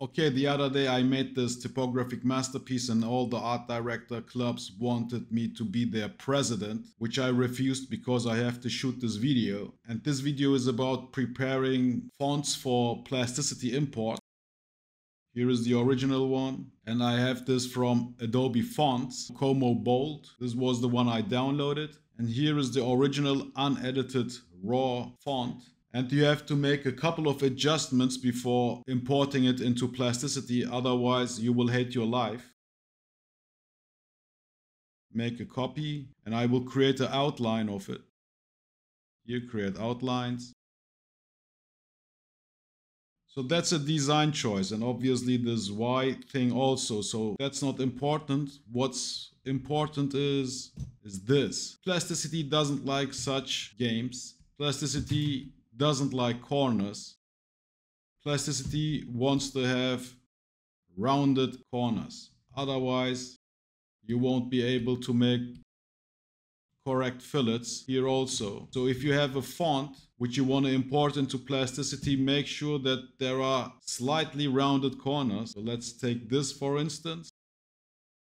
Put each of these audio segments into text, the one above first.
Okay, the other day I made this typographic masterpiece and all the art director clubs wanted me to be their president, which I refused because I have to shoot this video. And this video is about preparing fonts for plasticity import. Here is the original one. And I have this from Adobe Fonts, Como Bold. This was the one I downloaded. And here is the original unedited raw font and you have to make a couple of adjustments before importing it into plasticity otherwise you will hate your life. Make a copy and I will create an outline of it. Here create outlines. So that's a design choice and obviously this Y thing also. So that's not important. What's important is is this. Plasticity doesn't like such games. Plasticity doesn't like corners. Plasticity wants to have rounded corners. Otherwise, you won't be able to make correct fillets here also. So if you have a font which you want to import into plasticity, make sure that there are slightly rounded corners. So let's take this for instance.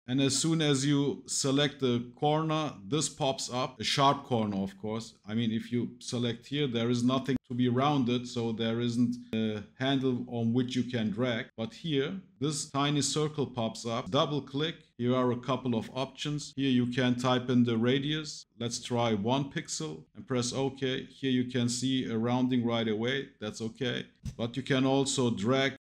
And as soon as you select the corner, this pops up, a sharp corner, of course. I mean, if you select here, there is nothing to be rounded, so there isn't a handle on which you can drag. But here, this tiny circle pops up. Double click. Here are a couple of options. Here you can type in the radius. Let's try one pixel and press OK. Here you can see a rounding right away. That's okay. But you can also drag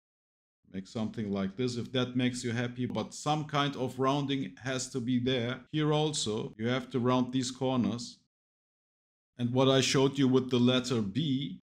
make something like this if that makes you happy but some kind of rounding has to be there. Here also you have to round these corners. And what I showed you with the letter B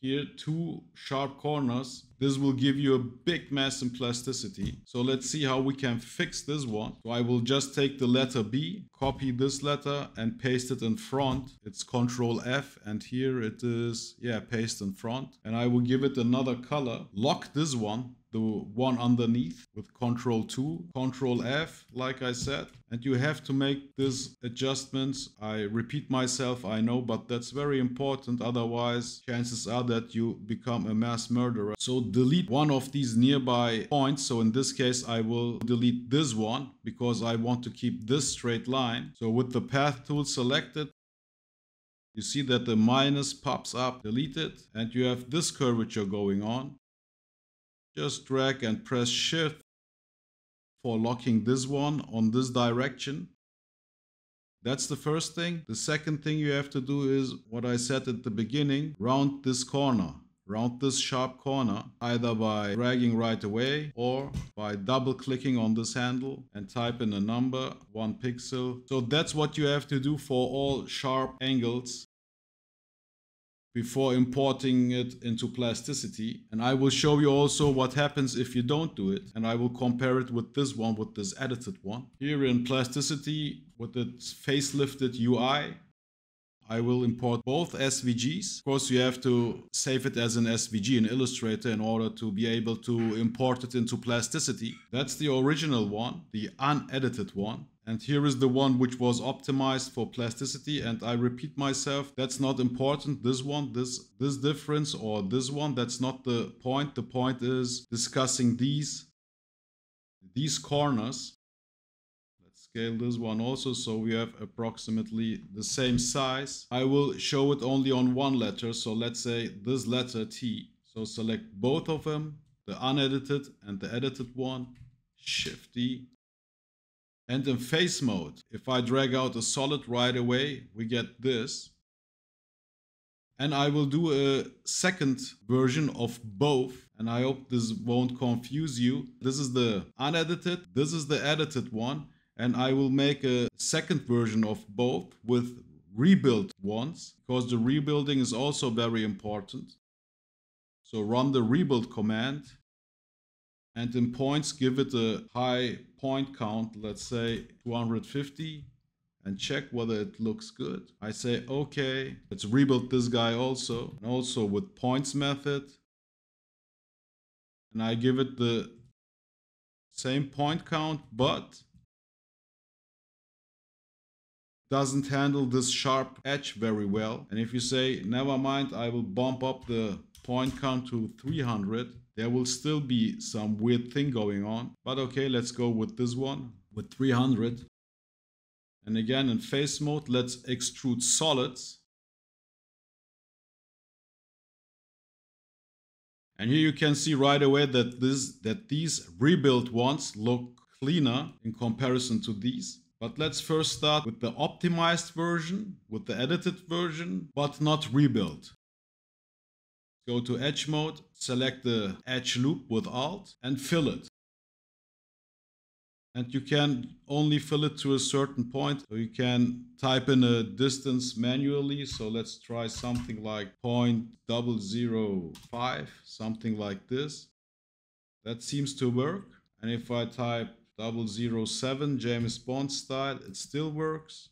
here two sharp corners this will give you a big mess in plasticity. So let's see how we can fix this one. So i will just take the letter b copy this letter and paste it in front. It's control f and here it is. Yeah paste in front. And i will give it another color. Lock this one the one underneath with control 2 control f like i said. And you have to make these adjustments. I repeat myself i know but that's very important. Otherwise chances are that you become a mass murderer. So delete one of these nearby points so in this case i will delete this one because i want to keep this straight line so with the path tool selected you see that the minus pops up, delete it, and you have this curvature going on. Just drag and press shift for locking this one on this direction. That's the first thing. The second thing you have to do is what I said at the beginning, round this corner. Round this sharp corner either by dragging right away or by double clicking on this handle and type in a number, one pixel. So that's what you have to do for all sharp angles before importing it into plasticity. And I will show you also what happens if you don't do it. And I will compare it with this one, with this edited one. Here in plasticity, with its facelifted UI, I will import both SVGs. Of course, you have to save it as an SVG in Illustrator in order to be able to import it into plasticity. That's the original one, the unedited one. And here is the one which was optimized for plasticity. And I repeat myself, that's not important. This one, this, this difference or this one, that's not the point. The point is discussing these, these corners. Scale this one also so we have approximately the same size. I will show it only on one letter. So let's say this letter T. So select both of them, the unedited and the edited one, Shift D and in face mode, if I drag out a solid right away, we get this. And I will do a second version of both. And I hope this won't confuse you. This is the unedited, this is the edited one. And I will make a second version of both with rebuild ones, because the rebuilding is also very important. So run the rebuild command and in points give it a high point count let's say 250 and check whether it looks good i say okay let's rebuild this guy also and also with points method and i give it the same point count but doesn't handle this sharp edge very well and if you say never mind i will bump up the point count to 300, there will still be some weird thing going on. But okay, let's go with this one with 300. And again, in face mode, let's extrude solids. And here you can see right away that this that these rebuilt ones look cleaner in comparison to these. But let's first start with the optimized version, with the edited version, but not rebuilt. Go to edge mode, select the edge loop with Alt and fillet and you can only fillet to a certain point. So you can type in a distance manually. So let's try something like 0.005, something like this. That seems to work. And if I type 007 James Bond style, it still works.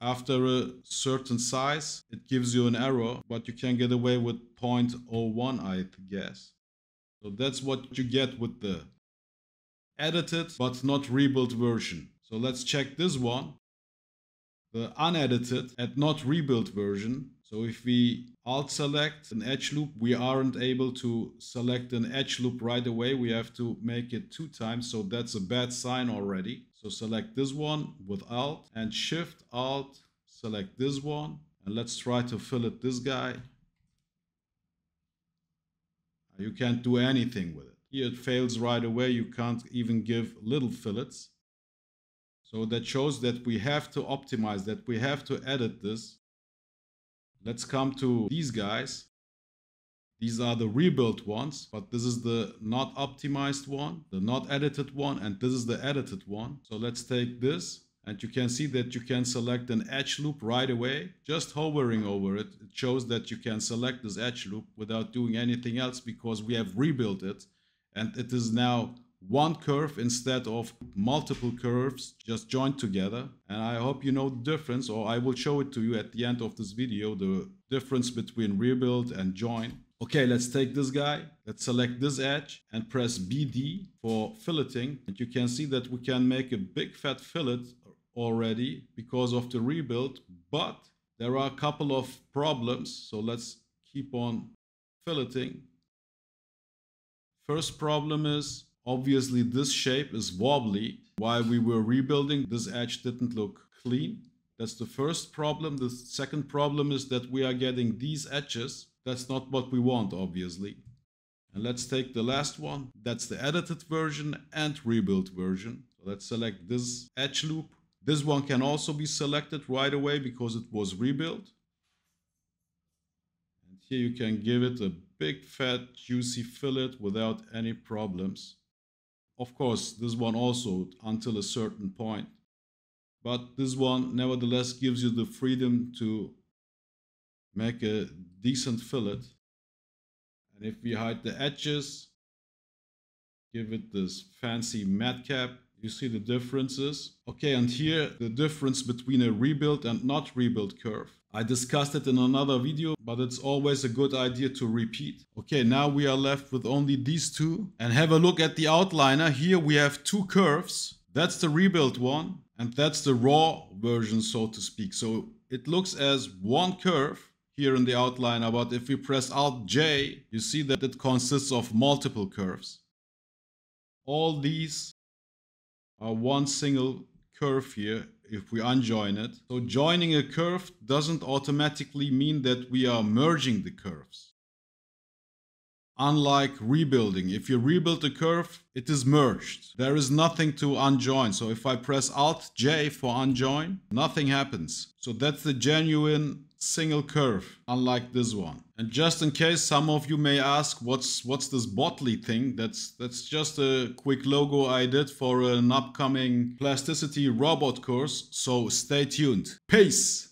After a certain size, it gives you an error, but you can get away with 0.01, I guess. So that's what you get with the edited but not rebuilt version. So let's check this one. The unedited and not rebuilt version. So if we alt select an edge loop, we aren't able to select an edge loop right away. We have to make it two times. So that's a bad sign already. So select this one with alt and shift alt, select this one. And let's try to fillet this guy. You can't do anything with it. Here it fails right away. You can't even give little fillets. So that shows that we have to optimize, that we have to edit this. Let's come to these guys. These are the rebuilt ones, but this is the not optimized one, the not edited one, and this is the edited one. So let's take this and you can see that you can select an edge loop right away. Just hovering over it, it shows that you can select this edge loop without doing anything else because we have rebuilt it and it is now one curve instead of multiple curves just joined together and I hope you know the difference or I will show it to you at the end of this video the difference between rebuild and join. Okay, let's take this guy. Let's select this edge and press BD for filleting. And you can see that we can make a big fat fillet already because of the rebuild, but there are a couple of problems. So let's keep on filleting First problem is obviously this shape is wobbly. While we were rebuilding, this edge didn't look clean. That's the first problem. The second problem is that we are getting these edges. That's not what we want, obviously. And let's take the last one. That's the edited version and rebuilt version. So let's select this edge loop. This one can also be selected right away because it was rebuilt. And here you can give it a big fat juicy fillet without any problems. Of course, this one also until a certain point. But this one nevertheless gives you the freedom to make a decent fillet. And if we hide the edges, give it this fancy matcap, you see the differences. Okay, and here the difference between a rebuilt and not rebuilt curve. I discussed it in another video, but it's always a good idea to repeat. Okay, now we are left with only these two. And have a look at the outliner. Here we have two curves. That's the rebuilt one, and that's the raw version, so to speak. So it looks as one curve here in the outliner, but if we press Alt J, you see that it consists of multiple curves. All these one single curve here if we unjoin it. So joining a curve doesn't automatically mean that we are merging the curves. Unlike rebuilding, if you rebuild the curve, it is merged. There is nothing to unjoin. So if I press Alt J for unjoin, nothing happens. So that's the genuine single curve, unlike this one. And just in case some of you may ask, what's what's this Botley thing? That's that's just a quick logo I did for an upcoming plasticity robot course. So stay tuned. Peace!